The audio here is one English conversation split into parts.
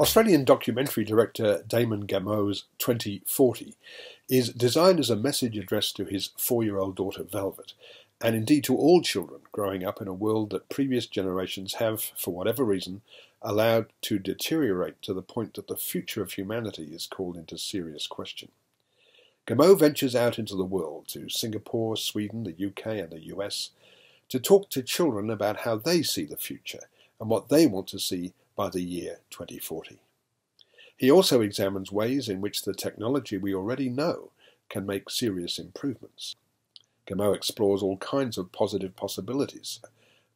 Australian documentary director Damon Gameau's 2040 is designed as a message addressed to his four year old daughter Velvet, and indeed to all children growing up in a world that previous generations have, for whatever reason, allowed to deteriorate to the point that the future of humanity is called into serious question. Gameau ventures out into the world to Singapore, Sweden, the UK, and the US to talk to children about how they see the future and what they want to see by the year 2040. He also examines ways in which the technology we already know can make serious improvements. Gameau explores all kinds of positive possibilities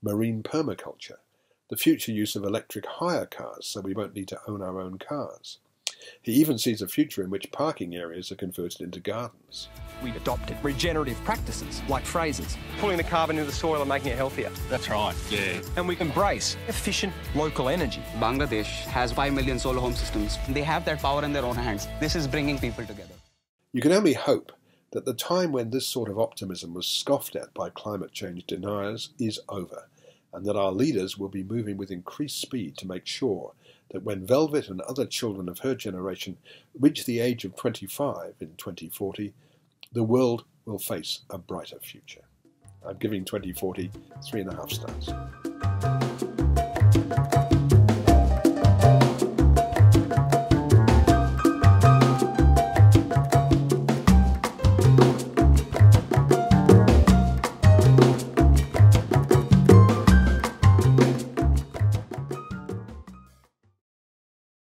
marine permaculture, the future use of electric hire cars so we won't need to own our own cars, he even sees a future in which parking areas are converted into gardens. We adopted regenerative practices like phrases, pulling the carbon into the soil and making it healthier. That's right, yeah. And we embrace efficient local energy. Bangladesh has 5 million solar home systems. They have that power in their own hands. This is bringing people together. You can only hope that the time when this sort of optimism was scoffed at by climate change deniers is over, and that our leaders will be moving with increased speed to make sure that when Velvet and other children of her generation reach the age of 25 in 2040, the world will face a brighter future. I'm giving 2040 three and a half stars.